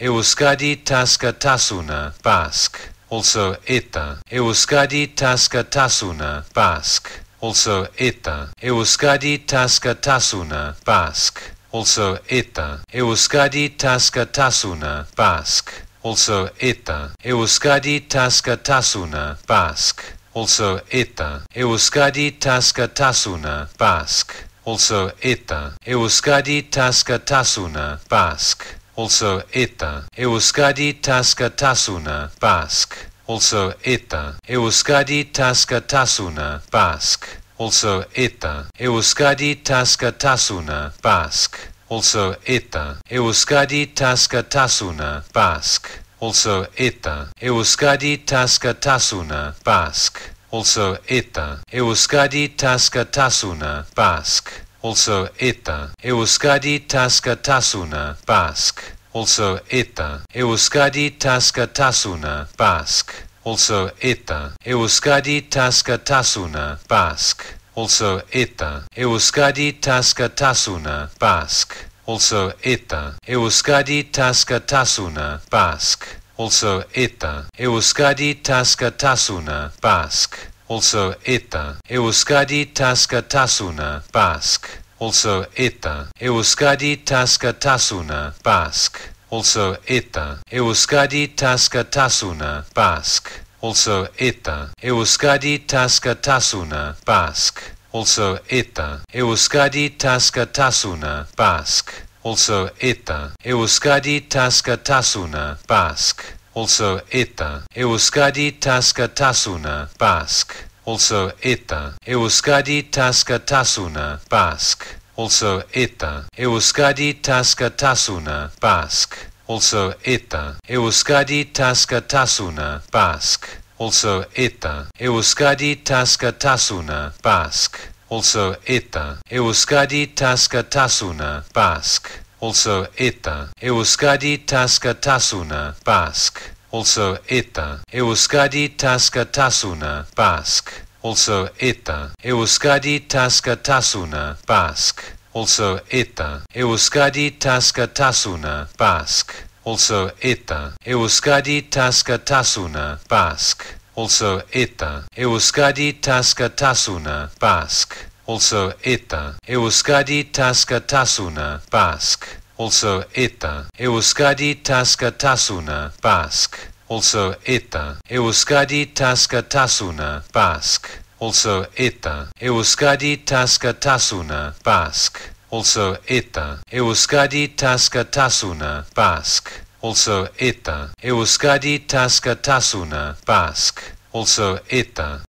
Euskadi Ta Askatasuna, Basque. Also ETA. Euskadi Ta Askatasuna, Basque. Also ETA. Euskadi Ta Askatasuna, Basque. Also ETA. Euskadi Ta Askatasuna, Basque. Also ETA. Euskadi Ta Askatasuna, Basque. Also ETA. Euskadi Ta Askatasuna, Basque. Also ETA. Euskadi Ta Askatasuna, Basque. Also ETA. Euskadi Ta Askatasuna, Basque. Also ETA. Euskadi Ta Askatasuna, Basque. Also ETA. Euskadi Ta Askatasuna, Basque. Also ETA. Euskadi Ta Askatasuna, Basque. Also ETA. Euskadi Ta Askatasuna, Basque. Also ETA. Euskadi Ta Askatasuna, Basque. Also ETA. Euskadi Ta Askatasuna, Basque. Also ETA. Euskadi Ta Askatasuna, Basque. Also ETA. Euskadi Ta Askatasuna, Basque. Also ETA. Euskadi Ta Askatasuna, Basque. Also ETA. Euskadi Ta Askatasuna, Basque. Also ETA. Euskadi Ta Askatasuna, Basque. Also ETA. Euskadi Ta Askatasuna, Basque. Also ETA. Euskadi Ta Askatasuna, Basque. Also ETA. Euskadi Ta Askatasuna, Basque. Also ETA. Euskadi Ta Askatasuna, Basque. Also ETA. Euskadi Ta Askatasuna, Basque. Also ETA. Euskadi Ta Askatasuna, Basque. Also ETA. Euskadi Ta Askatasuna, Basque. Also ETA. Euskadi Ta Askatasuna, Basque. Also ETA. Euskadi Ta Askatasuna, Basque. Also ETA. Euskadi Ta Askatasuna, Basque. Also ETA. Euskadi Ta Askatasuna, Basque. Also ETA. Euskadi Ta Askatasuna, Basque. Also ETA. Euskadi Ta Askatasuna, Basque. Also ETA. Euskadi Ta Askatasuna, Basque. Also ETA. Euskadi Ta Askatasuna, Basque. Also ETA. Euskadi Ta Askatasuna, Basque. Also ETA. Euskadi Ta Askatasuna, Basque. Also ETA. Euskadi Ta Askatasuna, Basque. Also ETA. Euskadi Ta Askatasuna, Basque. Also ETA. Euskadi Ta Askatasuna, Basque. Also ETA. Euskadi Ta Askatasuna, Basque. Also ETA. Euskadi Ta Askatasuna, Basque. Also ETA. Euskadi Ta Askatasuna, Basque. Also ETA. Euskadi Ta Askatasuna, Basque. Also ETA.